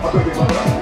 I'll be right.